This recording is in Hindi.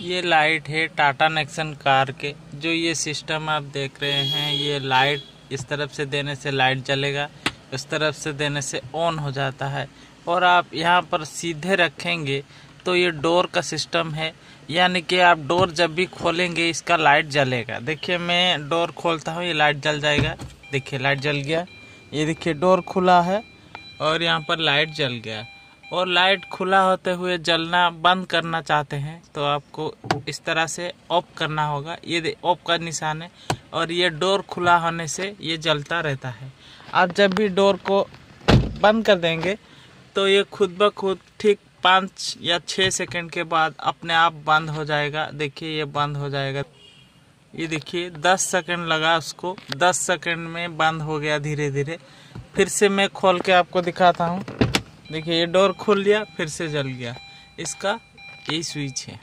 ये लाइट है टाटा नेक्सन कार के। जो ये सिस्टम आप देख रहे हैं, ये लाइट इस तरफ़ से देने से लाइट जलेगा इस तरफ़ से देने से ऑन हो जाता है। और आप यहाँ पर सीधे रखेंगे तो ये डोर का सिस्टम है। यानी कि आप डोर जब भी खोलेंगे, इसका लाइट जलेगा। देखिए, मैं डोर खोलता हूँ, ये लाइट जल जाएगा। देखिए, लाइट जल गया। ये देखिए, डोर खुला है और यहाँ पर लाइट जल गया। और लाइट खुला होते हुए जलना बंद करना चाहते हैं तो आपको इस तरह से ऑफ़ करना होगा। ये ऑफ़ का निशान है और ये डोर खुला होने से ये जलता रहता है। आप जब भी डोर को बंद कर देंगे तो ये खुद ब खुद ठीक पाँच या छः सेकंड के बाद अपने आप बंद हो जाएगा। देखिए, ये बंद हो जाएगा। ये देखिए, दस सेकंड लगा उसको। दस सेकंड में बंद हो गया धीरे धीरे फिर से मैं खोल के आपको दिखाता हूँ। देखिए ये डोर खोल लिया फिर से जल गया। इसका यही स्विच है।